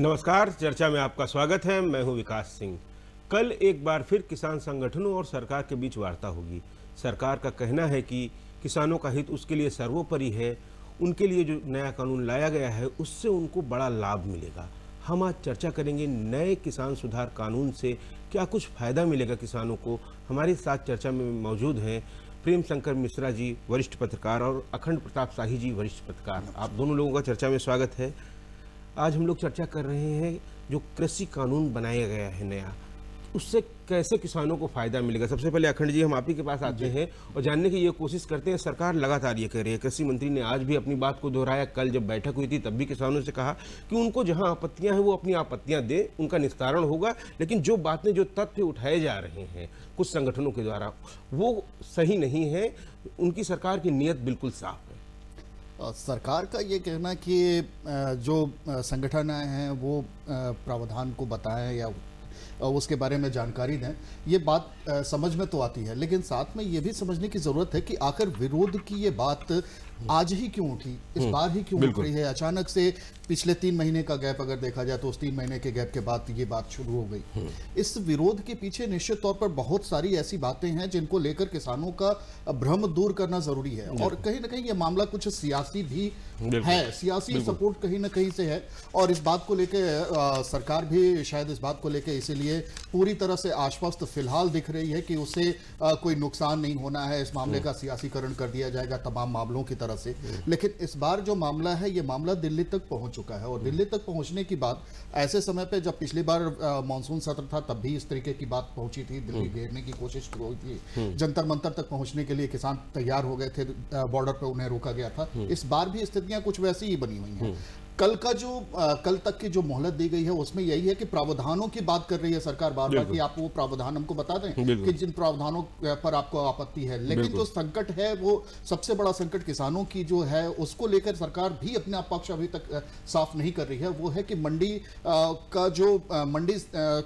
नमस्कार, चर्चा में आपका स्वागत है। मैं हूँ विकास सिंह। कल एक बार फिर किसान संगठनों और सरकार के बीच वार्ता होगी। सरकार का कहना है कि किसानों का हित उसके लिए सर्वोपरि है। उनके लिए जो नया कानून लाया गया है, उससे उनको बड़ा लाभ मिलेगा। हम आज चर्चा करेंगे नए किसान सुधार कानून से क्या कुछ फ़ायदा मिलेगा किसानों को। हमारे साथ चर्चा में मौजूद हैं प्रेम शंकर मिश्रा जी, वरिष्ठ पत्रकार, और अखंड प्रताप शाही जी, वरिष्ठ पत्रकार। आप दोनों लोगों का चर्चा में स्वागत है। आज हम लोग चर्चा कर रहे हैं जो कृषि कानून बनाया गया है नया उससे कैसे किसानों को फ़ायदा मिलेगा? सबसे पहले अखंड जी हम आप ही के पास आते हैं और जानने की ये कोशिश करते हैं सरकार लगातार ये कह रही है। कृषि मंत्री ने आज भी अपनी बात को दोहराया। कल जब बैठक हुई थी तब भी किसानों से कहा कि उनको जहाँ आपत्तियाँ हैं वो अपनी आपत्तियाँ दें उनका निस्तारण होगा। लेकिन जो बातें जो तथ्य उठाए जा रहे हैं कुछ संगठनों के द्वारा वो सही नहीं है। उनकी सरकार की नीयत बिल्कुल साफ़ सरकार का ये कहना कि जो संगठन हैं वो प्रावधान को बताएँ या उसके बारे में जानकारी दें ये बात समझ में तो आती है। लेकिन साथ में ये भी समझने की ज़रूरत है कि आखिर विरोध की ये बात आज ही क्यों उठी? इस हम्म, बार ही क्यों उठ रही है? अचानक से पिछले तीन महीने का गैप अगर देखा जाए तो उस तीन महीने के गैप के बाद ये बात शुरू हो गई। हम्म। इस विरोध के पीछे निश्चित तौर पर बहुत सारी ऐसी बातें हैं जिनको लेकर किसानों का भ्रम दूर करना ज़रूरी है। और कहीं ना कहीं ये मामला कुछ सियासी भी है सियासी सपोर्ट कहीं ना कहीं से है। और इस बात को लेकर सरकार भी शायद इस बात को लेकर इसीलिए पूरी तरह से आश्वस्त फ़िलहाल दिख रही है कि उसे कोई नुकसान नहीं होना है। इस मामले हम्म। का सियासीकरण कर दिया जाएगा तमाम मामलों की तरह तरह से लेकिन इस बार जो मामला है ये मामला दिल्ली तक पहुँच चुका है और दिल्ली तक पहुँचने की बात ऐसे समय पे जब पिछली बार मानसून सत्र था तब भी इस तरीके की बात पहुँची थी दिल्ली हम्म। घेरने की कोशिश हुई थी हम्म। जंतर मंतर तक पहुँचने के लिए किसान तैयार हो गए थे बॉर्डर पर उन्हें रोका गया था हम्म। इस बार भी स्थितियाँ कुछ वैसी ही बनी हुई हैं कल का जो आ, कल तक की जो मोहलत दी गई है उसमें यही है कि प्रावधानों की बात कर रही है सरकार बार बार कि आप वो प्रावधान हमको बता दें कि जिन प्रावधानों पर आपको आपत्ति है। लेकिन जो संकट है वो सबसे बड़ा संकट किसानों की जो है उसको लेकर सरकार भी अपने पक्ष अभी तक साफ़ नहीं कर रही है। वो है कि मंडी का जो मंडी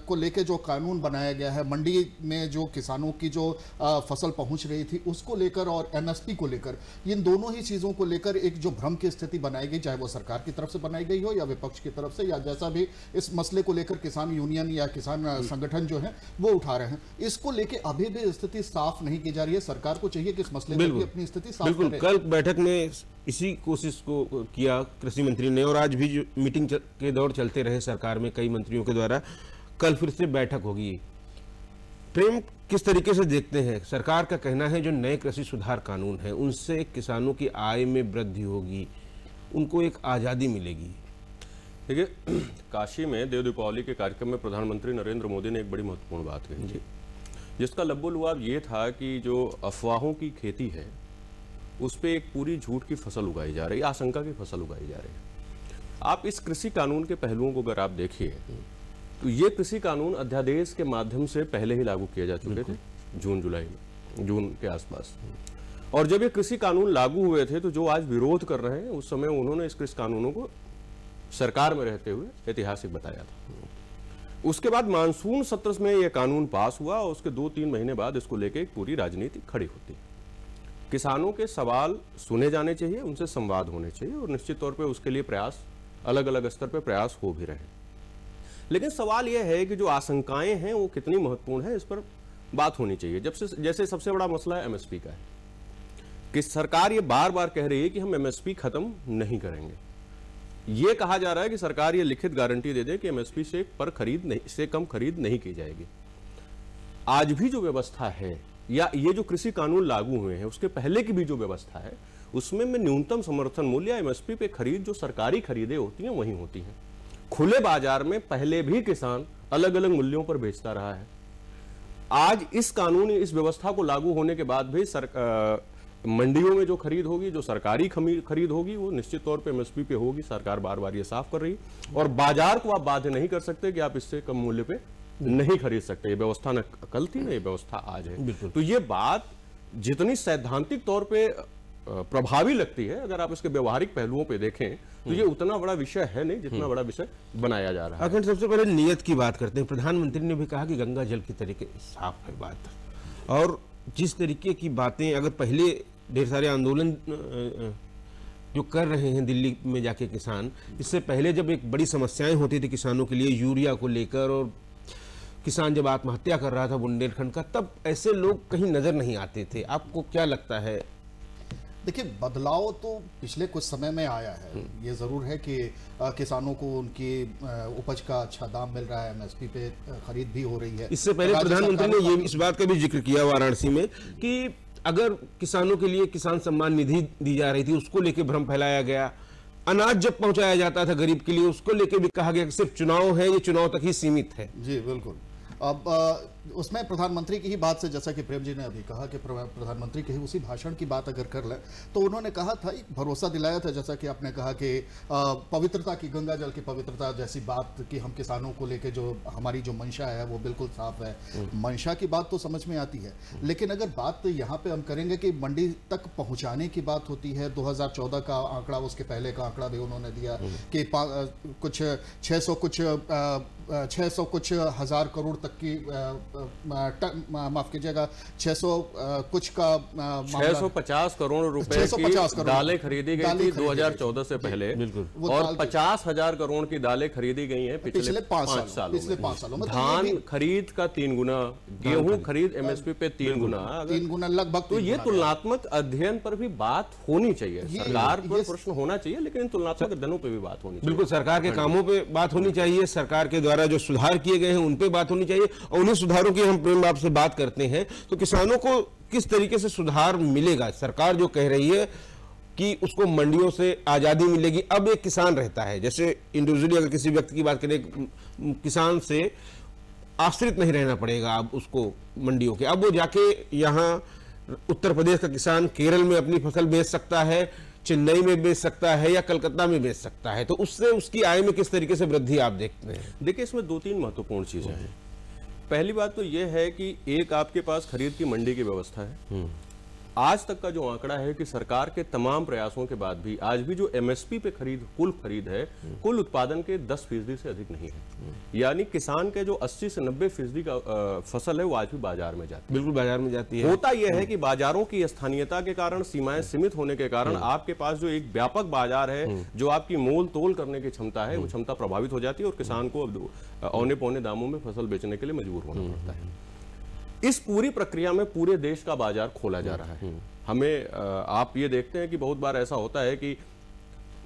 को लेकर जो कानून बनाया गया है मंडी में जो किसानों की जो फ़सल पहुँच रही थी उसको लेकर और एमएसपी को लेकर इन दोनों ही चीज़ों को लेकर एक जो भ्रम की स्थिति बनाई गई चाहे वो सरकार की तरफ़ से बनाई गई हो या विपक्ष की तरफ़ से या जैसा भी इस मसले को लेकर किसान यूनियन या किसान संगठन जो है वो उठा रहे हैं। इसको लेकर अभी भी स्थिति साफ़ नहीं की जा रही है। सरकार को चाहिए कि इस मसले में अपनी स्थिति साफ़ बिल्कुल। कल बैठक में इसी कोशिश को किया कृषि मंत्री ने और आज भी जो मीटिंग के दौर चलते रहे सरकार में कई मंत्रियों के द्वारा कल फिर से बैठक होगी। प्रेम किस तरीके से देखते हैं? सरकार का कहना है जो नए कृषि सुधार कानून है उनसे किसानों की आय में वृद्धि होगी। उनको एक आज़ादी मिलेगी। देखिए काशी में देव दीपावली के कार्यक्रम में प्रधानमंत्री नरेंद्र मोदी ने एक बड़ी महत्वपूर्ण बात कही। थी जिसका लब्बो लुआब ये था कि जो अफवाहों की खेती है उस पर एक पूरी झूठ की फ़सल उगाई जा रही है आशंका की फ़सल उगाई जा रही है। आप इस कृषि कानून के पहलुओं को अगर आप देखिए तो ये कृषि कानून अध्यादेश के माध्यम से पहले ही लागू किए जा चुके थे जून जुलाई में जून के आसपास। और जब ये कृषि कानून लागू हुए थे तो जो आज विरोध कर रहे हैं, उस समय उन्होंने इस कृषि कानूनों को सरकार में रहते हुए ऐतिहासिक बताया था। उसके बाद मानसून सत्र में यह कानून पास हुआ और उसके दो तीन महीने बाद इसको लेकर एक पूरी राजनीति खड़ी होती है। किसानों के सवाल सुने जाने चाहिए, उनसे संवाद होने चाहिए और निश्चित तौर पर उसके लिए प्रयास अलग अलग स्तर पर प्रयास हो भी रहे लेकिन सवाल यह है कि जो आशंकाएँ हैं, वो कितनी महत्वपूर्ण है, इस पर बात होनी चाहिए। जब से, जैसे सबसे बड़ा मसला एमएसपी का है। कि सरकार ये बार बार कह रही है कि हम एमएसपी खत्म नहीं करेंगे। ये कहा जा रहा है कि सरकार ये लिखित गारंटी दे दे कि एमएसपी से पर खरीद नहीं से कम खरीद नहीं की जाएगी। आज भी जो व्यवस्था है या ये जो कृषि कानून लागू हुए हैं उसके पहले की भी जो व्यवस्था है उसमें में न्यूनतम समर्थन मूल्य एमएसपी पे खरीद जो सरकारी खरीदे होती हैं वही होती हैं। खुले बाज़ार में पहले भी किसान अलग अलग मूल्यों पर बेचता रहा है। आज इस कानून इस व्यवस्था को लागू होने के बाद भी सर, मंडियों में जो खरीद होगी जो सरकारी खरीद होगी वो निश्चित तौर पे एमएसपी पे होगी सरकार बार बार ये साफ़ कर रही और बाज़ार को आप बाध्य नहीं कर सकते कि आप इससे कम मूल्य पे नहीं खरीद सकते। ये व्यवस्था न कल थी ना ये व्यवस्था आज है। तो ये बात जितनी सैद्धांतिक तौर पे प्रभावी लगती है अगर आप इसके व्यवहारिक पहलुओं पे देखें तो ये उतना बड़ा विषय है नहीं जितना बड़ा विषय बनाया जा रहा है। अखंड सबसे पहले नियत की बात करते हैं। प्रधानमंत्री ने भी कहा कि गंगा जल की तरीके साफ़ है बात। और जिस तरीके की बातें अगर पहले ढेर सारे आंदोलन जो कर रहे हैं दिल्ली में जाके किसान इससे पहले जब एक बड़ी समस्याएँ होती थी किसानों के लिए यूरिया को लेकर और किसान जब आत्महत्या कर रहा था बुंदेलखंड का तब ऐसे लोग कहीं नज़र नहीं आते थे। आपको क्या लगता है? देखिए बदलाव तो पिछले कुछ समय में आया है। ये ज़रूर है कि आ, किसानों को उनकी आ, उपज का अच्छा दाम मिल रहा है एमएसपी पे खरीद भी हो रही है। इससे पहले प्रधानमंत्री ने ये इस बात का भी ज़िक्र किया वाराणसी में कि अगर किसानों के लिए किसान सम्मान निधि दी जा रही थी उसको लेके भ्रम फैलाया गया। अनाज जब पहुँचाया जाता था गरीब के लिए उसको लेके भी कहा गया कि सिर्फ़ चुनाव है ये चुनाव तक ही सीमित है। जी बिल्कुल। अब आ, उसमें प्रधानमंत्री की ही बात से जैसा कि प्रेम जी ने अभी कहा कि प्रधानमंत्री के ही उसी भाषण की बात अगर कर लें तो उन्होंने कहा था एक भरोसा दिलाया था जैसा कि आपने कहा कि पवित्रता की गंगा जल की पवित्रता जैसी बात कि हम किसानों को लेके जो हमारी जो मंशा है वो बिल्कुल साफ़ है। मंशा की बात तो समझ में आती है लेकिन अगर बात तो यहाँ पर हम करेंगे कि मंडी तक पहुँचाने की बात होती है 2014 का आंकड़ा उसके पहले का आंकड़ा भी उन्होंने दिया कि पा- अ, कुछ 600 कुछ छः सौ कुछ हज़ार करोड़ तक की माफ़ कीजिएगा 600 अ, कुछ का छह सौ पचास करोड़ रुपए की करोड़ दालें खरीदी गई थी खरीदी गई 2014 से पहले। बिल्कुल। और पचास हज़ार करोड़ की दालें खरीदी गई हैं पिछले, पाँच सालों- पिछले में। पाँच सालों में। तो धान खरीद का तीन गुना गेहूँ खरीद। एमएसपी पे तीन गुना तीन गुना लगभग तो ये तुलनात्मक अध्ययन पर भी बात होनी चाहिए। सरकार पर प्रश्न होना चाहिए लेकिन इन तुलनात्मक अध्ययनों पर भी बात होनी चाहिए। बिल्कुल सरकार के कामों पर बात होनी चाहिए सरकार के द्वारा जो सुधार किए गए हैं उन पे बात होनी चाहिए और उन्हीं सुधारों की हम प्रेम बाप से बात करते हैं तो किसानों को किस तरीके से सुधार मिलेगा? सरकार जो कह रही है कि उसको मंडियों से आज़ादी मिलेगी। अब एक किसान रहता है, जैसे इंडिविजुअली अगर किसी व्यक्ति की बात करें किसान से आश्रित नहीं रहना पड़ेगा अब उसको मंडियों के। अब वो जाके यहाँ उत्तर प्रदेश का किसान केरल में अपनी फ़सल बेच सकता है, चेन्नई में बेच सकता है या कलकत्ता में बेच सकता है। तो उससे उसकी आय में किस तरीके से वृद्धि आप देखते हैं? देखिए, इसमें दो तीन महत्वपूर्ण चीज़ें हैं। पहली बात तो ये है कि एक आपके पास खरीद की मंडी की व्यवस्था है। आज तक का जो आंकड़ा है कि सरकार के तमाम प्रयासों के बाद भी आज भी जो एमएसपी पे खरीद कुल खरीद है कुल उत्पादन के 10 फ़ीसदी से अधिक नहीं है। यानी किसान के जो 80 से 90 फ़ीसदी का फ़सल है वो आज भी बाज़ार में जाती है। बिल्कुल बाज़ार में जाती है। होता यह है कि बाजारों की स्थानीयता के कारण सीमाएँ सीमित होने के कारण आपके पास जो एक व्यापक बाज़ार है जो आपकी मोल तोल करने की क्षमता है वो क्षमता प्रभावित हो जाती है और किसान को अब औने पौने दामों में फ़सल बेचने के लिए मजबूर होना पड़ता है। इस पूरी प्रक्रिया में पूरे देश का बाज़ार खोला जा रहा है। हमें आप ये देखते हैं कि बहुत बार ऐसा होता है कि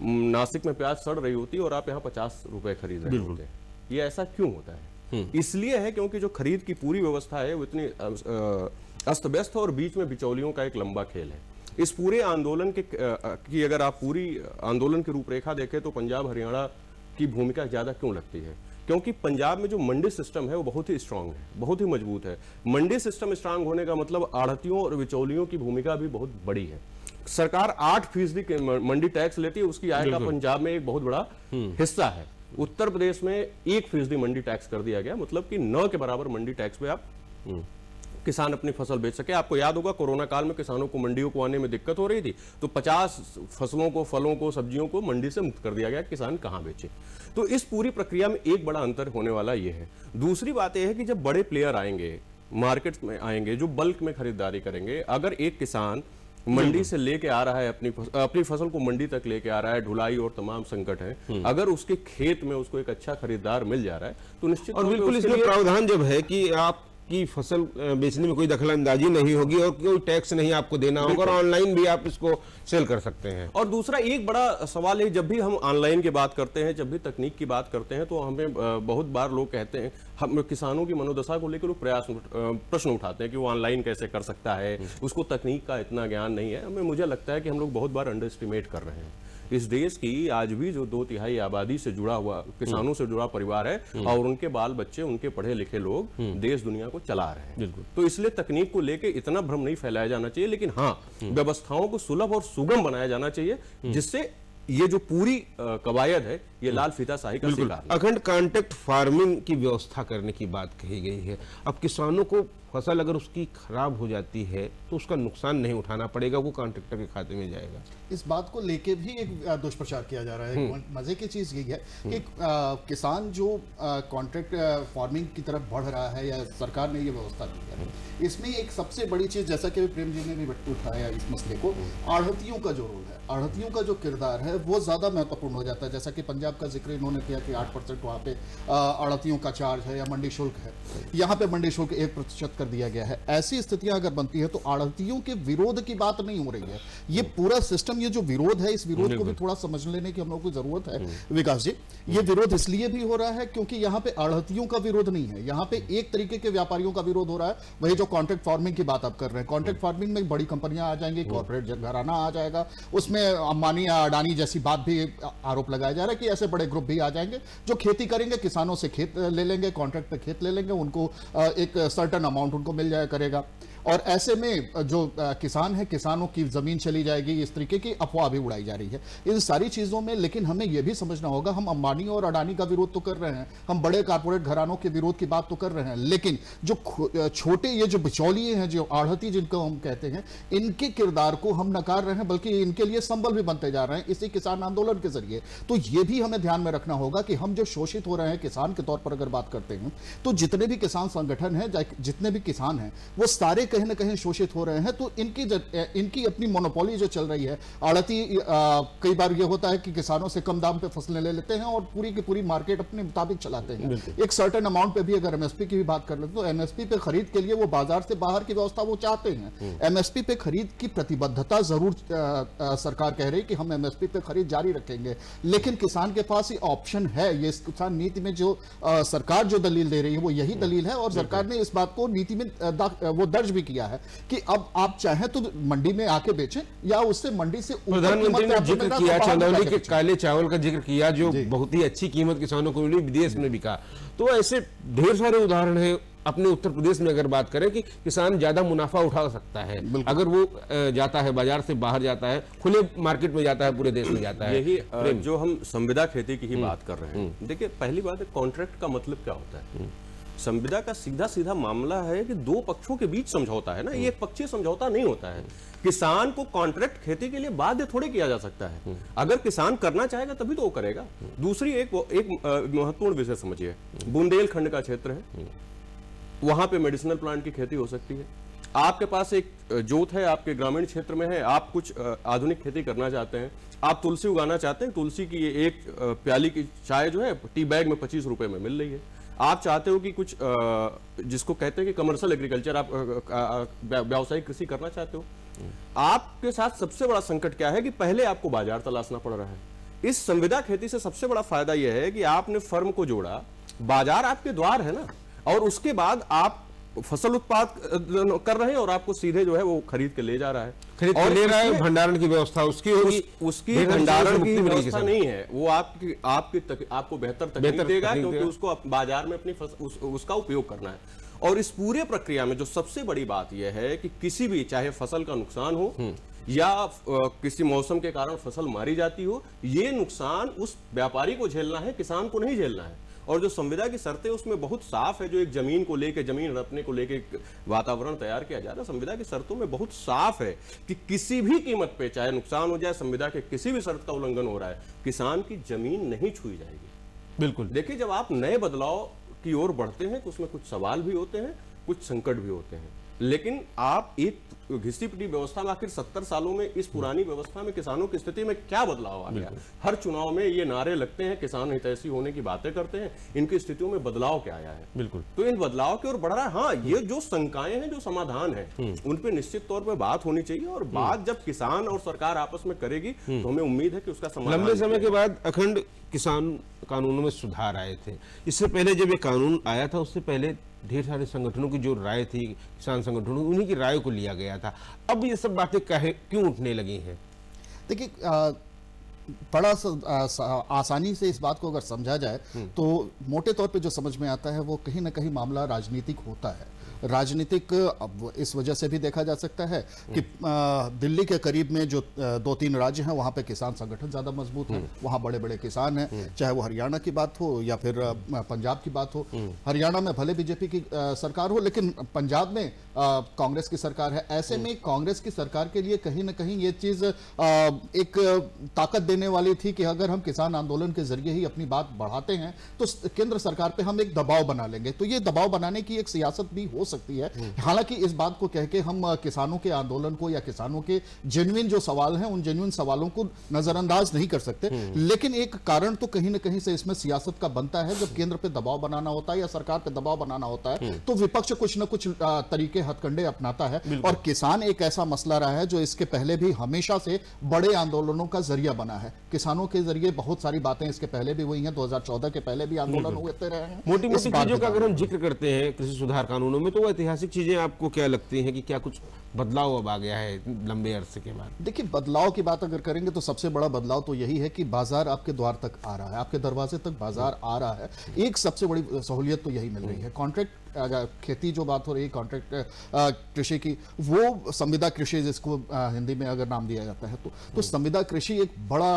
नासिक में प्याज सड़ रही होती है और आप यहाँ पचास रुपए खरीद रहे होते हैं। ये ऐसा क्यों होता है? इसलिए है क्योंकि जो खरीद की पूरी व्यवस्था है वो इतनी अस्त व्यस्त है और बीच में बिचौलियों का एक लंबा खेल है। इस पूरे आंदोलन के की अगर आप पूरी आंदोलन की रूपरेखा देखें तो पंजाब हरियाणा की भूमिका ज़्यादा क्यों लगती है? क्योंकि पंजाब में जो मंडी सिस्टम है वो बहुत ही स्ट्रांग है बहुत ही मज़बूत है। मंडी सिस्टम स्ट्रांग होने का मतलब आढ़तियों और बिचौलियों की भूमिका भी बहुत बड़ी है। सरकार आठ फ़ीसदी मंडी टैक्स लेती है उसकी आय का पंजाब में एक बहुत बड़ा हिस्सा है। उत्तर प्रदेश में एक फ़ीसदी मंडी टैक्स कर दिया गया मतलब कि नौ के बराबर मंडी टैक्स पे आप किसान अपनी फ़सल बेच सके। आपको याद होगा कोरोना काल में किसानों को मंडियों को आने में दिक्कत हो रही थी तो 50 फ़सलों को फलों को सब्जियों को मंडी से मुक्त कर दिया गया किसान कहाँ बेचे? तो इस पूरी प्रक्रिया में एक बड़ा अंतर होने वाला ये है। दूसरी बात यह है कि जब बड़े प्लेयर आएँगे मार्केट में आएँगे जो बल्क में खरीदारी करेंगे अगर एक किसान मंडी से लेके आ रहा है अपनी फस, अपनी फ़सल को मंडी तक लेके आ रहा है ढुलाई और तमाम संकट है अगर उसके खेत में उसको एक अच्छा खरीदार मिल जा रहा है तो निश्चित और बिल्कुल इसमें प्रावधान जब है कि आपकी फ़सल बेचने में कोई दखल अंदाजी नहीं होगी और कोई टैक्स नहीं आपको देना होगा और ऑनलाइन भी आप इसको सेल कर सकते हैं। और दूसरा एक बड़ा सवाल है जब भी हम ऑनलाइन की बात करते हैं जब भी तकनीक की बात करते हैं तो हमें बहुत बार लोग कहते हैं हम किसानों की मनोदशा को लेकर वो प्रयास प्रश्न उठाते हैं कि वो ऑनलाइन कैसे कर सकता है। उसको तकनीक का इतना ज्ञान नहीं है। हमें मुझे लगता है कि हम लोग बहुत बार अंडर एस्टिमेट कर रहे हैं। इस देश की आज भी जो दो तिहाई आबादी से जुड़ा हुआ किसानों से जुड़ा परिवार है और उनके बाल बच्चे उनके पढ़े लिखे लोग देश दुनिया को चला रहे हैं। तो इसलिए तकनीक को लेके इतना भ्रम नहीं फैलाया जाना चाहिए लेकिन हाँ व्यवस्थाओं को सुलभ और सुगम बनाया जाना चाहिए जिससे ये जो पूरी कवायद है ये लाल फीताशाही का शिकार अखंड कॉन्टेक्ट फ़ार्मिंग की व्यवस्था करने की बात कही गई है। अब किसानों को फ़सल अगर उसकी खराब हो जाती है तो उसका नुकसान नहीं उठाना पड़ेगा वो कॉन्ट्रेक्टर के खाते में जाएगा। इस बात को लेके भी एक दुष्प्रचार किया जा रहा है। मज़े की चीज़ यही है कि अ, किसान जो कॉन्ट्रैक्ट फ़ार्मिंग की तरफ़ बढ़ रहा है या सरकार ने ये व्यवस्था दी है इसमें एक सबसे बड़ी चीज़ जैसा कि प्रेम जी ने भी उठाया इस मसले को आढ़तियों का जो रोल है आढ़तियों का जो किरदार है वो ज़्यादा महत्वपूर्ण हो जाता है। जैसा कि पंजाब का ज़िक्र इन्होंने किया कि आठ परसेंट वहाँ पे आढ़तियों का चार्ज है या मंडी शुल्क है। यहाँ पे मंडी शुल्क एक प्रतिशत कर दिया गया है। ऐसी स्थितियाँ अगर बनती है तो आढ़तियों के विरोध की बात नहीं हो रही है। ये पूरा सिस्टम ये जो विरोध है इस विरोध को भी थोड़ा समझ लेने की हम लोग को ज़रूरत है। विकास जी ये विरोध इसलिए भी हो रहा है क्योंकि यहाँ पे आढ़तियों का विरोध नहीं है। यहाँ पे एक तरीके के व्यापारियों का विरोध हो रहा है। वही जो कॉन्ट्रैक्ट फ़ार्मिंग की बात आप कर रहे हैं। कॉन्ट्रैक्ट फ़ार्मिंग में बड़ी कंपनियाँ आ जाएँगी कॉर्पोरेट घराना आ जाएगा। उसमें अंबानी या अडानी जैसी बात भी आरोप लगाया जा रहा है कि ऐसे बड़े ग्रुप भी आ जाएँगे, जो खेती करेंगे, किसानों से खेत, ले लेंगे कॉन्ट्रैक्ट पे खेत ले लेंगे, उनको एक सर्टन अमाउंट उनको मिल जाया करेगा। और ऐसे में जो किसान है, किसानों की ज़मीन चली जाएगी, इस तरीके की अफवाह भी उड़ाई जा रही है। इन सारी चीज़ों में, लेकिन हमें यह भी समझना होगा, हम अंबानी और अडानी का विरोध तो कर रहे हैं, हम बड़े कारपोरेट घरानों के विरोध की बात तो कर रहे हैं, लेकिन जो छोटे, ये जो बिचौलिए हैं, जो आढ़ती जिनको हम कहते हैं, इनके किरदार को हम नकार रहे हैं, बल्कि इनके लिए संबल भी बनते जा रहे हैं, इसी किसान आंदोलन के ज़रिए। तो ये भी हमें ध्यान में रखना होगा कि हम जो शोषित हो रहे हैं, किसान के तौर पर अगर बात करते हैं तो जितने भी किसान संगठन है जितने भी किसान हैं, वो सारे कहीं ना कहीं शोषित हो रहे हैं तो इनकी इनकी अपनी मोनोपोली जो चल रही है आड़ती कई बार ये होता है कि किसानों से कम दाम पे फ़सलें ले लेते हैं और पूरी की पूरी मार्केट अपने मुताबिक चलाते हैं। एक सर्टेन अमाउंट पे भी अगर एमएसपी की भी बात कर लेते तो एमएसपी पे खरीद के लिए वो बाज़ार से बाहर की व्यवस्था वो चाहते हैं। एमएसपी पे खरीद की प्रतिबद्धता ज़रूर सरकार कह रही है कि हम एमएसपी पे खरीद जारी रखेंगे। लेकिन किसान के पास ये ऑप्शन है ये किसान नीति में जो सरकार जो दलील दे रही है वो यही दलील है और सरकार ने इस बात को नीति में वो दर्ज भी किया है कि अब आप चाहें तो मंडी में आके बेचें या उससे मंडी से प्रधानमंत्री ने ज़िक्र है, किया चंदौली के काले चावल का ज़िक्र किया जो बहुत ही अच्छी कीमत किसानों को मिली विदेश में बिका तो ऐसे ढेर सारे उदाहरण हैं। अपने उत्तर प्रदेश में अगर बात करें कि किसान ज़्यादा मुनाफा उठा सकता है। अगर वो जाता है बाज़ार से बाहर जाता है खुले मार्केट में जाता है पूरे देश में जाता है। यही जो हम संविदा खेती की ही बात कर रहे हैं। देखिए पहली बात है कॉन्ट्रैक्ट का मतलब क्या होता है? संविदा का सीधा सीधा मामला है कि दो पक्षों के बीच समझौता है ना ये एक पक्षीय समझौता नहीं होता है। किसान को कॉन्ट्रैक्ट खेती के लिए बाध्य थोड़े किया जा सकता है। अगर किसान करना चाहेगा तभी तो वो करेगा। दूसरी एक वो- एक महत्वपूर्ण विषय समझिए। बुंदेलखंड का क्षेत्र है। वहाँ पे मेडिसिनल प्लांट की खेती हो सकती है। आपके पास एक जोत है आपके ग्रामीण क्षेत्र में है आप कुछ आधुनिक खेती करना चाहते हैं। आप तुलसी उगाना चाहते हैं तुलसी की एक प्याली की चाय जो है टी बैग में पच्चीस रुपए में मिल रही है। आप चाहते हो कि कुछ जिसको कहते हैं कि कमर्शियल एग्रीकल्चर आप व्या- व्यावसायिक कृषि करना चाहते हो? आपके साथ सबसे बड़ा संकट क्या है कि पहले आपको बाज़ार तलाशना पड़ रहा है। इस संविदा खेती से सबसे बड़ा फ़ायदा यह है कि आपने फर्म को जोड़ा, बाज़ार आपके द्वार है ना, और उसके बाद आप फ़सल उत्पाद कर रहे हैं और आपको सीधे जो है वो खरीद के ले जा रहा है। खरीद और ले रहा है भंडारण की व्यवस्था उसकी होगी उस, उसकी भंडारण की व्यवस्था नहीं है। वो आपकी आपकी तक, आपको बेहतर तकनीक देगा क्योंकि उसको बाज़ार में अपनी उस, उसका उपयोग करना है। और इस पूरे प्रक्रिया में जो सबसे बड़ी बात यह है कि किसी भी चाहे फ़सल का नुकसान हो या किसी मौसम के कारण फ़सल मारी जाती हो ये नुकसान उस व्यापारी को झेलना है किसान को नहीं झेलना है। और जो संविदा की शर्तें उसमें बहुत साफ़ है जो एक ज़मीन को लेकर ज़मीन रखने को लेकर वातावरण तैयार किया जा रहा है संविदा की शर्तों में बहुत साफ़ है कि किसी भी कीमत पे चाहे नुकसान हो जाए संविदा के किसी भी शर्त का उल्लंघन हो रहा है किसान की ज़मीन नहीं छुई जाएगी। बिल्कुल। देखिए जब आप नए बदलाव की ओर बढ़ते हैं तो उसमें कुछ सवाल भी होते हैं कुछ संकट भी होते हैं। लेकिन आप एक घिसी पिटी व्यवस्था में आखिर सत्तर सालों में इस पुरानी व्यवस्था में किसानों की स्थिति में क्या बदलाव आ गया? हर चुनाव में ये नारे लगते हैं किसान हितैषी होने की बातें करते हैं इनकी स्थितियों में बदलाव क्या आया है? बिल्कुल। तो इन बदलाव की ओर बढ़ रहा है। हाँ ये जो शंकाएँ हैं जो समाधान है उन पे निश्चित तौर पर बात होनी चाहिए और बात जब किसान और सरकार आपस में करेगी तो हमें उम्मीद है कि उसका समाधान लंबे समय के बाद अखंड किसान कानूनों में सुधार आए थे। इससे पहले जब ये कानून आया था उससे पहले ढेर सारे संगठनों की जो राय थी किसान संगठनों की, उन्हीं की राय को लिया गया था। अब ये सब बातें कहे क्यों उठने लगी हैं? देखिए बड़ा आसानी से इस बात को अगर समझा जाए तो मोटे तौर पे जो समझ में आता है वो कहीं ना कहीं मामला राजनीतिक होता है। राजनीतिक इस वजह से भी देखा जा सकता है कि दिल्ली के करीब में जो दो तीन राज्य हैं वहाँ पे किसान संगठन ज़्यादा मज़बूत है। वहाँ बड़े बड़े किसान हैं चाहे वो हरियाणा की बात हो या फिर पंजाब की बात हो। हरियाणा में भले बीजेपी की सरकार हो लेकिन पंजाब में कांग्रेस की सरकार है। ऐसे में कांग्रेस की सरकार के लिए कहीं ना कहीं ये चीज़ एक ताकत देने वाली थी कि अगर हम किसान आंदोलन के ज़रिए ही अपनी बात बढ़ाते हैं तो केंद्र सरकार पे हम एक दबाव बना लेंगे। तो ये दबाव बनाने की एक सियासत भी हो सकती है। हालाँकि इस बात को कह के हम किसानों के आंदोलन को या किसानों के जेन्युइन जो सवाल हैं उन जेन्युइन सवालों को नजरअंदाज नहीं कर सकते। लेकिन एक कारण तो कहीं ना कहीं से इसमें सियासत का बनता है। जब केंद्र पे दबाव बनाना होता है या सरकार पे दबाव बनाना होता है तो विपक्ष कुछ ना कुछ तरीके हथकंडे अपनाता है। और किसान एक ऐसा मसला रहा है जो इसके पहले भी हमेशा से बड़े आंदोलनों का ज़रिया बना है। किसानों के ज़रिए बहुत सारी बातें इसके पहले भी हुई हैं। 2014 के पहले भी आंदोलन होते रहे हैं। मोटी मोटी चीज़ों का अगर हम ज़िक्र करते हैं कृषि सुधार कानूनों में तो वो ऐतिहासिक चीज़ें आपको क्या लगती हैं कि क्या कुछ बदलाव अब आ गया है लंबे अरसे के बाद? देखिए, बदलाव की बात अगर करेंगे तो सबसे बड़ा बदलाव तो यही है कि बाज़ार आपके द्वार तक आ रहा है, आपके दरवाजे तक बाज़ार आ रहा है। एक सबसे बड़ी सहूलियत तो यही मिल रही है। कॉन्ट्रैक्ट खेती जो बात हो रही है कॉन्ट्रैक्ट कृषि की वो संविदा कृषि जिसको हिंदी में अगर नाम दिया जाता है तो। तो संविदा कृषि एक बड़ा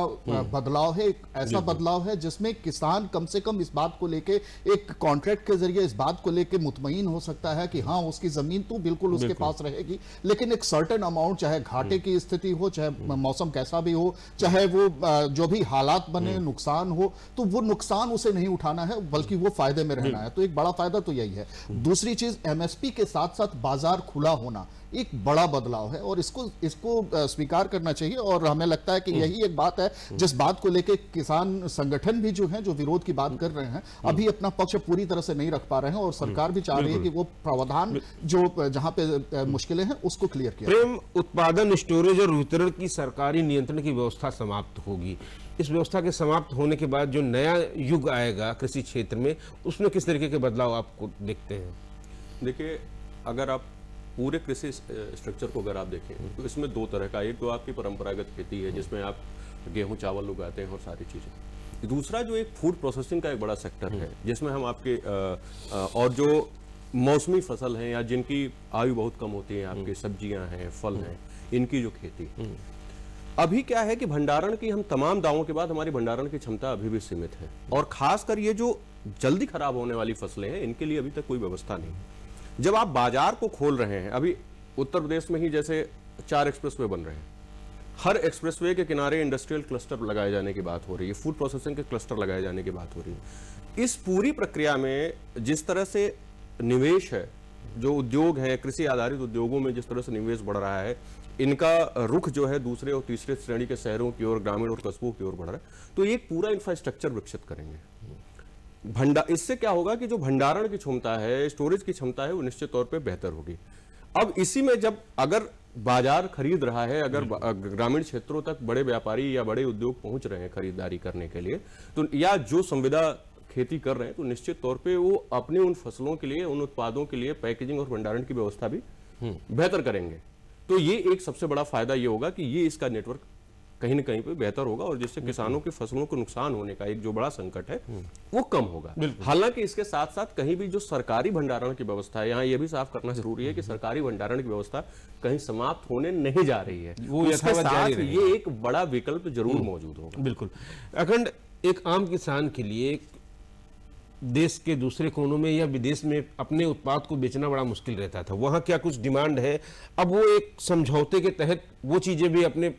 बदलाव है एक ऐसा बदलाव है जिसमें किसान कम से कम इस बात को लेके एक कॉन्ट्रैक्ट के ज़रिए इस बात को लेके मुतमईन हो सकता है कि हाँ उसकी ज़मीन तो बिल्कुल उसके पास रहेगी लेकिन एक सर्टेन अमाउंट चाहे घाटे की स्थिति हो चाहे मौसम कैसा भी हो चाहे वो जो भी हालात बने नुकसान हो तो वो नुकसान उसे नहीं उठाना है बल्कि वो फ़ायदे में रहना है। तो एक बड़ा फ़ायदा तो यही है। दूसरी चीज़ एमएसपी के साथ साथ बाज़ार खुला होना। एक बड़ा बदलाव है और इसको इसको स्वीकार करना चाहिए और हमें लगता है कि यही एक बात है जिस बात को लेकर किसान संगठन भी जो है जो विरोध की बात कर रहे हैं अभी अपना पक्ष पूरी तरह से नहीं रख पा रहे हैं और सरकार भी चाह रही है कि वो प्रावधान जो जहाँ पे मुश्किलें हैं उसको क्लियर किया प्रेम उत्पादन स्टोरेज और वितरण की सरकारी नियंत्रण की व्यवस्था समाप्त होगी। इस व्यवस्था के समाप्त होने के बाद जो नया युग आएगा कृषि क्षेत्र में उसमें किस तरीके के बदलाव आपको देखते हैं? देखिए अगर आप पूरे कृषि स्ट्रक्चर को अगर आप देखें तो इसमें दो तरह का एक तो आपकी परंपरागत खेती है जिसमें आप गेहूँ चावल उगाते हैं और सारी चीज़ें। दूसरा जो एक फ़ूड प्रोसेसिंग का एक बड़ा सेक्टर है जिसमें हम आपके अ, अ, और जो मौसमी फ़सल हैं या जिनकी आयु बहुत कम होती है आपकी सब्ज़ियाँ हैं फल हैं इनकी जो खेती अभी क्या है कि भंडारण की हम तमाम दावों के बाद हमारी भंडारण की क्षमता अभी भी सीमित है। और खासकर ये जो जल्दी खराब होने वाली फ़सलें हैं इनके लिए अभी तक कोई व्यवस्था नहीं है। जब आप बाज़ार को खोल रहे हैं, अभी उत्तर प्रदेश में ही जैसे चार एक्सप्रेसवे बन रहे हैं, हर एक्सप्रेसवे के किनारे इंडस्ट्रियल क्लस्टर लगाए जाने की बात हो रही है फ़ूड प्रोसेसिंग के क्लस्टर लगाए जाने की बात हो रही है। इस पूरी प्रक्रिया में जिस तरह से निवेश है, जो उद्योग है, कृषि आधारित उद्योगों में जिस तरह से निवेश बढ़ रहा है, इनका रुख जो है दूसरे और तीसरे श्रेणी के शहरों की ओर, ग्रामीण और कस्बों की ओर बढ़ रहा है तो ये पूरा इंफ्रास्ट्रक्चर विकसित करेंगे। भंडा इससे क्या होगा कि जो भंडारण की क्षमता है स्टोरेज की क्षमता है वो निश्चित तौर पे बेहतर होगी। अब इसी में जब अगर बाज़ार खरीद रहा है अगर ग्रामीण क्षेत्रों तक बड़े व्यापारी या बड़े उद्योग पहुँच रहे हैं खरीदारी करने के लिए तो या जो संविदा खेती कर रहे हैं तो निश्चित तौर पे वो अपनी उन फ़सलों के लिए उन उत्पादों के लिए पैकेजिंग और भंडारण की व्यवस्था भी बेहतर करेंगे। तो ये एक सबसे बड़ा फ़ायदा ये होगा कि ये इसका नेटवर्क कहीं ना कहीं पे बेहतर होगा और जिससे किसानों की फ़सलों को नुकसान होने का एक जो बड़ा संकट है वो कम होगा। हालाँकि इसके साथ साथ कहीं भी जो सरकारी भंडारण की व्यवस्था है यहाँ ये भी साफ़ करना ज़रूरी है कि सरकारी भंडारण की व्यवस्था कहीं समाप्त होने नहीं जा रही है। वो साथ ये एक बड़ा विकल्प ज़रूर मौजूद होगा। बिल्कुल। अखंड एक आम किसान के लिए देश के दूसरे कोनों में या विदेश में अपने उत्पाद को बेचना बड़ा मुश्किल रहता था। वहाँ क्या कुछ डिमांड है? अब वो एक समझौते के तहत वो चीज़ें भी अपने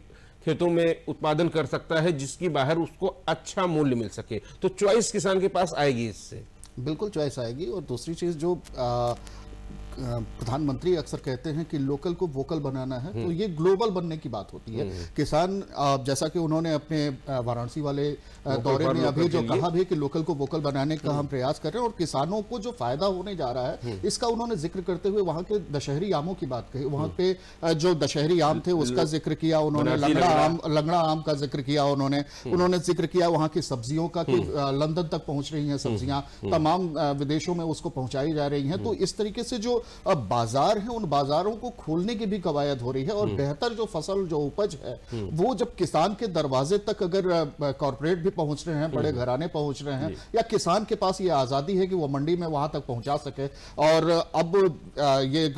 खेतों में उत्पादन कर सकता है जिसकी बाहर उसको अच्छा मूल्य मिल सके। तो चॉइस किसान के पास आएगी इससे। बिल्कुल चॉइस आएगी और दूसरी चीज़ जो आ, प्रधानमंत्री अक्सर कहते हैं कि लोकल को वोकल बनाना है तो ये ग्लोबल बनने की बात होती है। किसान जैसा कि उन्होंने अपने वाराणसी वाले दौरे में अभी जो कहा भी कि लोकल को वोकल बनाने का हम प्रयास कर रहे हैं और किसानों को जो फ़ायदा होने जा रहा है इसका उन्होंने ज़िक्र करते हुए वहाँ के दशहरी आमों की बात कही। वहाँ पे जो दशहरी आम थे उसका ज़िक्र किया उन्होंने लंगड़ा। आम लंगड़ा आम का ज़िक्र किया उन्होंने। उन्होंने ज़िक्र किया वहाँ की सब्जियों का कि लंदन तक पहुँच रही हैं सब्ज़ियाँ तमाम विदेशों में उसको पहुंचाई जा रही हैं। तो इस तरीके से जो बाज़ार है उन बाजारों को खोलने की भी कवायद हो रही है और बेहतर जो फ़सल जो उपज है वो जब किसान के दरवाजे तक अगर कॉरपोरेट भी पहुँच रहे हैं बड़े घराने पहुँच रहे हैं या किसान के पास ये आज़ादी है कि वो मंडी में वहाँ तक पहुँचा सके और अब ये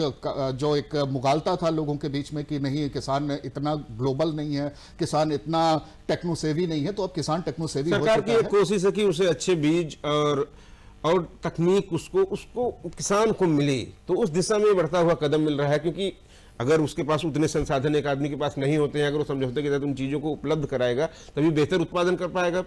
जो एक मुगालता था लोगों के बीच में कि नहीं किसान इतना ग्लोबल नहीं है किसान इतना टेक्नोसेवी नहीं है तो अब किसान टेक्नोसेवी सरकार की कोशिश है कि उसे अच्छे बीज और और तकनीक उसको उसको, किसान को मिले तो उस दिशा में बढ़ता हुआ कदम मिल रहा है, क्योंकि अगर उसके पास उतने संसाधन एक आदमी के पास नहीं होते हैं, अगर वो समझौते के तहत उन चीज़ों को उपलब्ध कराएगा, तभी बेहतर उत्पादन कर पाएगा।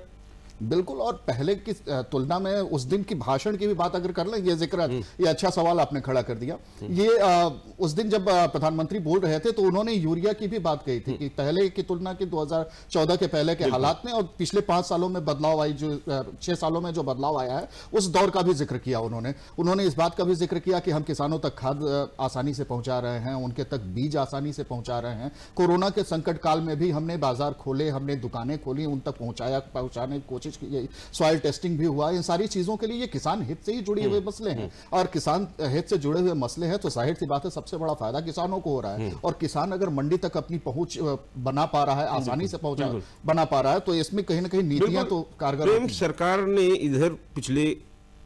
बिल्कुल और पहले की तुलना में उस दिन की भाषण की भी बात अगर कर लें ये ज़िक्र ये अच्छा सवाल आपने खड़ा कर दिया। ये अ, उस दिन जब प्रधानमंत्री बोल रहे थे तो उन्होंने यूरिया की भी बात कही थी कि पहले की तुलना की 2014 के पहले के हालात में और पिछले पाँच सालों में बदलाव आई जो छह सालों में जो बदलाव आया है उस दौर का भी ज़िक्र किया उन्होंने। उन्होंने इस बात का भी ज़िक्र किया कि हम किसानों तक खाद आसानी से पहुँचा रहे हैं उनके तक बीज आसानी से पहुँचा रहे हैं। कोरोना के संकट काल में भी हमने बाज़ार खोले हमने दुकानें खोली उन तक पहुँचाया पहुँचाने की कोशिश की सॉइल टेस्टिंग भी हुआ इन सारी चीज़ों के लिए ये किसान हित से ही जुड़े हुए मसले हैं। और किसान हित से जुड़े हुए मसले हैं तो ज़ाहिर सी बात है सबसे बड़ा फ़ायदा किसानों को हो रहा है। और किसान अगर मंडी तक अपनी पहुँच बना पा रहा है आसानी से पहुँचा बना पा रहा है तो इसमें कहीं ना कहीं नीतियाँ तो कारगर हैं। सरकार ने इधर पिछले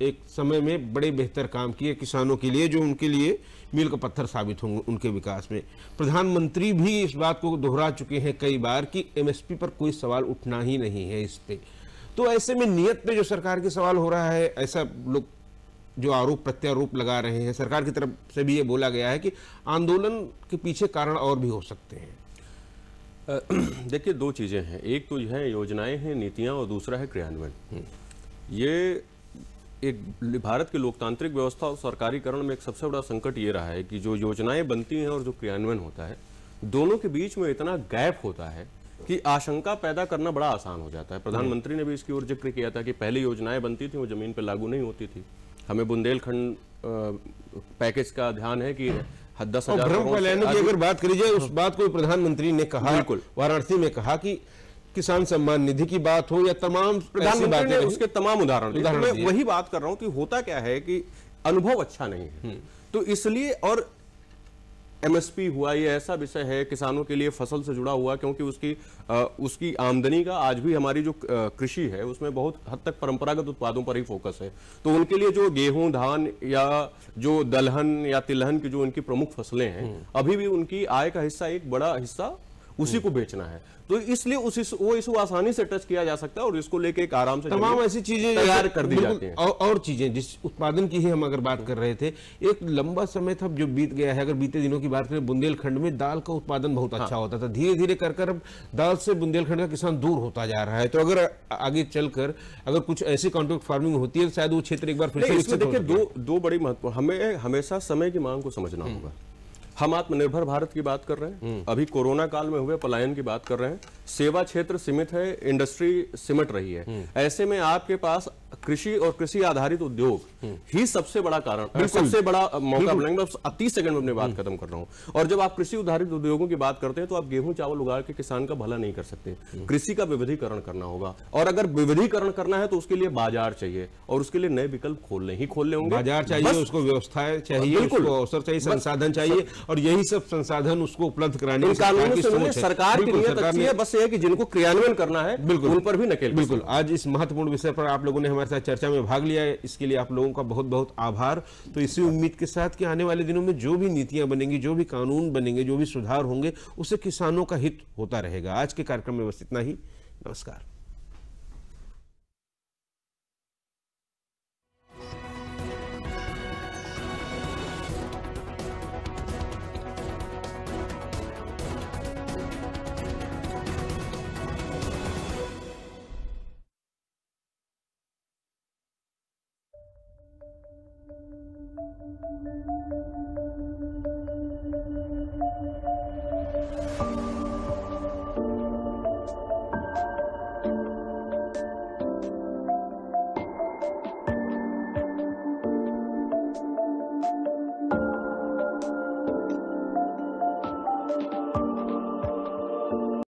एक समय में बड़े बेहतर काम किए किसानों के लिए जो उनके लिए मील का पत्थर साबित होंगे उनके विकास में। प्रधानमंत्री भी इस बात को दोहरा चुके हैं कई बार कि एमएसपी पर कोई सवाल उठना ही नहीं है इस पे। तो ऐसे में नियत पे जो सरकार के सवाल हो रहा है ऐसा लोग जो आरोप प्रत्यारोप लगा रहे हैं सरकार की तरफ़ से भी ये बोला गया है कि आंदोलन के पीछे कारण और भी हो सकते हैं। देखिए दो चीज़ें हैं। एक तो यह है योजनाएँ हैं नीतियाँ और दूसरा है क्रियान्वयन। ये एक भारत की लोकतांत्रिक व्यवस्था और सरकारीकरण में एक सबसे बड़ा संकट ये रहा है कि जो योजनाएँ बनती हैं और जो क्रियान्वयन होता है दोनों के बीच में इतना गैप होता है कि आशंका पैदा करना बड़ा आसान हो जाता है। प्रधानमंत्री ने भी इसकी ओर ज़िक्र किया था कि पहले योजनाएँ बनती थी वो ज़मीन पर लागू नहीं होती थी। हमें बुंदेलखंड पैकेज का ध्यान है कि दस हज़ार की अगर बात करी जाए उस बात को प्रधानमंत्री ने कहा बिल्कुल। वाराणसी में कहा कि किसान सम्मान निधि की बात हो या तमाम प्रधानमंत्री ने उसके तमाम उदाहरण मैं वही बात कर रहा हूँ कि होता क्या है कि अनुभव अच्छा नहीं है। तो इसलिए और एमएसपी हुआ ये ऐसा विषय है किसानों के लिए फ़सल से जुड़ा हुआ क्योंकि उसकी आ, उसकी आमदनी का आज भी हमारी जो कृषि है उसमें बहुत हद तक परंपरागत उत्पादों पर ही फोकस है। तो उनके लिए जो गेहूँ धान या जो दलहन या तिलहन की जो उनकी प्रमुख फ़सलें हैं अभी भी उनकी आय का हिस्सा एक बड़ा हिस्सा उसी को बेचना है। तो इसलिए उस वो इसको आसानी से टच किया जा सकता है और इसको लेके एक आराम से तमाम ऐसी चीज़ें तैयार कर दी जाती हैं। और, और चीज़ें जिस उत्पादन की ही हम अगर बात कर रहे थे एक लंबा समय था जो बीत गया है अगर बीते दिनों की बात करें बुंदेलखंड में दाल का उत्पादन बहुत अच्छा होता था। धीरे धीरे कर कर दाल से बुंदेलखंड का किसान दूर होता जा रहा है। तो अगर आगे चलकर अगर कुछ ऐसी कॉन्ट्रैक्ट फ़ार्मिंग होती है तो शायद वो क्षेत्र एक बार फिर से हो देखिए दो दो बड़ी महत्व हमें हमेशा समय की मांग को समझना होगा। हम आत्मनिर्भर भारत की बात कर रहे हैं। अभी कोरोना काल में हुए पलायन की बात कर रहे हैं। सेवा क्षेत्र सीमित है इंडस्ट्री सिमट रही है। ऐसे में आपके पास कृषि और कृषि आधारित उद्योग ही सबसे बड़ा कारण सबसे बड़ा मौका बनेगा मैं तीस सेकंड में अपनी बात खत्म कर रहा हूँ। और जब आप कृषि आधारित उद्योगों की बात करते हैं तो आप गेहूँ चावल उगा के किसान का भला नहीं कर सकते। कृषि का विविधीकरण करना होगा। और अगर विविधीकरण करना है तो उसके लिए बाज़ार चाहिए। और उसके लिए नए विकल्प खोलने ही खोलने होंगे। बाज़ार चाहिए उसको व्यवस्थाएँ चाहिए। उसको अवसर चाहिए संसाधन चाहिए। और यही सब संसाधन उसको उपलब्ध कराने की सरकार की से सोच सरकार की नीयत अच्छी है बस ये कि जिनको क्रियान्वयन करना है बिल्कुल। उन पर भी नकेल बिल्कुल आज इस महत्वपूर्ण विषय पर आप लोगों ने हमारे साथ चर्चा में भाग लिया है इसके लिए आप लोगों का बहुत बहुत आभार। तो इसी उम्मीद के साथ कि आने वाले दिनों में जो भी नीतियाँ बनेंगी जो भी कानून बनेंगे जो भी सुधार होंगे उससे किसानों का हित होता रहेगा। आज के कार्यक्रम में बस इतना ही। नमस्कार।